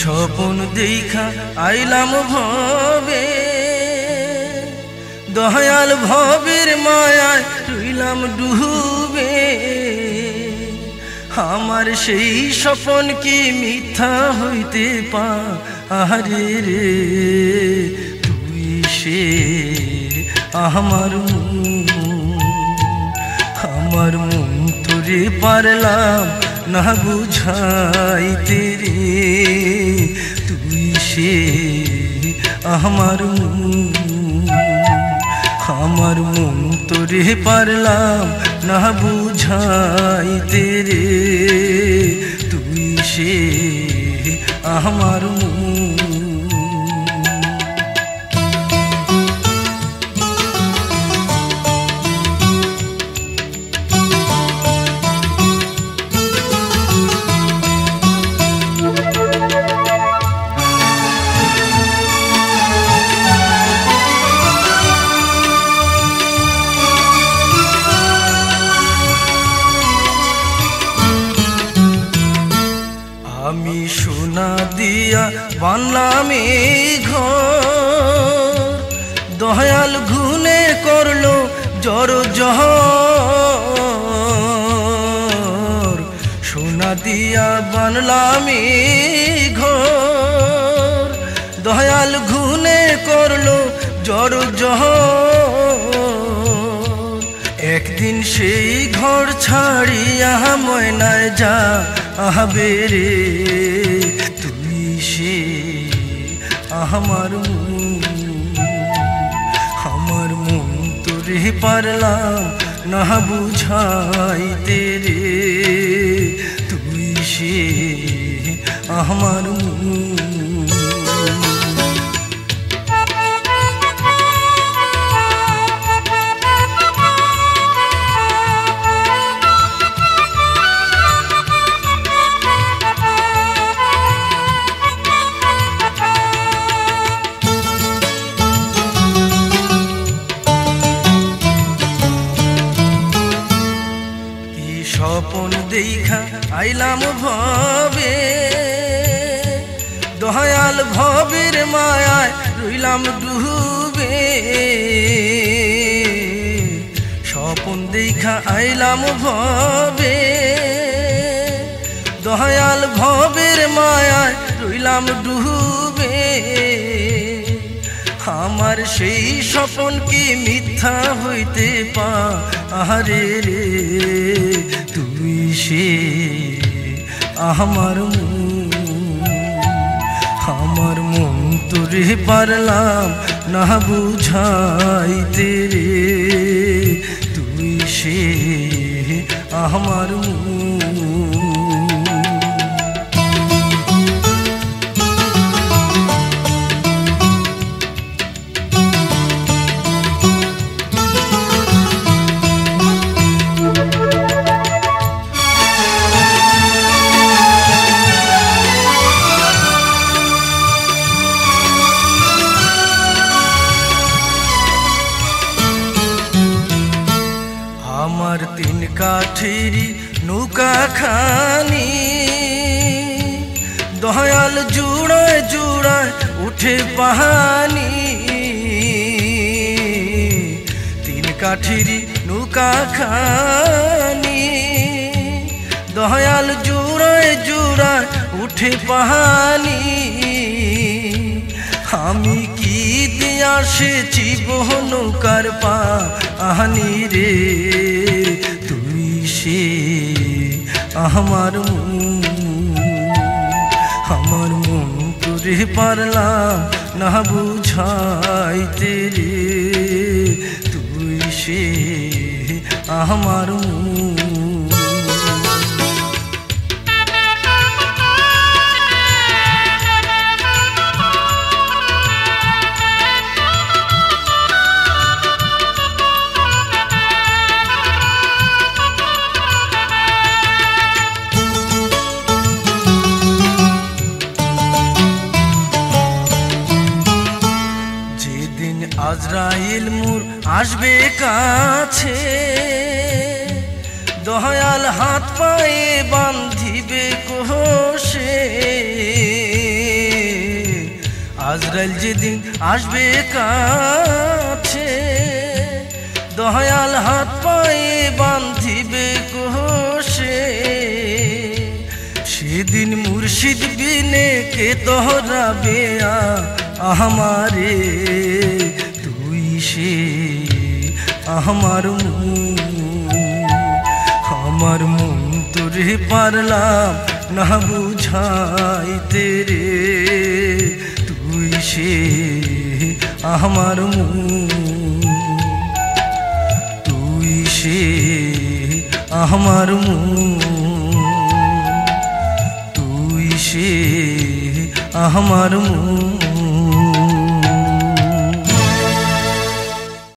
স্বপন দেখা আইলাম ভবে, দয়াল ভবের মায়ায় রইলাম ডুবে। আমার সেই স্বপন কি মিথ্যা হইতে পা আহারে রে? তুই সে আমার আমার মন তোরে পারলাম না বুঝাইতে রে। সে আমার আমার মন তোরে পারলাম না বুঝাইতে রে তুই সে আমার মন সোনা দিয়া বানলাম এই ঘর। দয়াল ঘুনে করল জর জহর। সোনা দিয়া বানলাম ঘর। দয়াল ঘুনে করল জর জহর। একদিন সেই ঘর ছাড়িয়া ময়নায় যা আহবে রে তুই সে আমার আমার মন তোরে পারলাম না বুঝাইতে রে তুই সে আমার মন। দেখা আইলাম ভবে, দয়াল ভবের মায়ায় রইলাম ডুবে। স্বপন দেখা আইলাম ভবে, দয়াল ভবের মায়ায় রইলাম ডুবে। আমার সেই স্বপন কি মিথ্যা হইতে পা আহারে রে? সে আমার আমার মন তোরে পারলাম না বুঝাইতে রে তুই সে আমার মন। আমার তিন কাঠেরি নৌকা খানি। দয়াল জুড়ায় জুড়ায় উঠে পাহানি। তিন কাঠেরি নৌকা খানি। দয়াল জুড়ায় জুড়ায় উঠে পাহানি। আমি কি দিয়া সেছি বহু নৌকার পা আহানি রে? আমার আমার মন তুরে পারলাম না বুঝাইতে রে তুই সে আমার মন। আজরাইল মুর আসবে কাছে। দয়াল হাত পায়ে বান্ধিবে কোষে। আজরাইল যেদিন আসবে কাছে। দয়াল হাত পায়ে বান্ধিবে কোষে। সেদিন মুর্শিদ বিনে কে দহরাবে আমারে তুই সে আমার আমার মন তোরে পারলাম না বুঝাইতে রে। তুই সে আমার মন, তুই সে আমার মন, তুই সে আমার মন।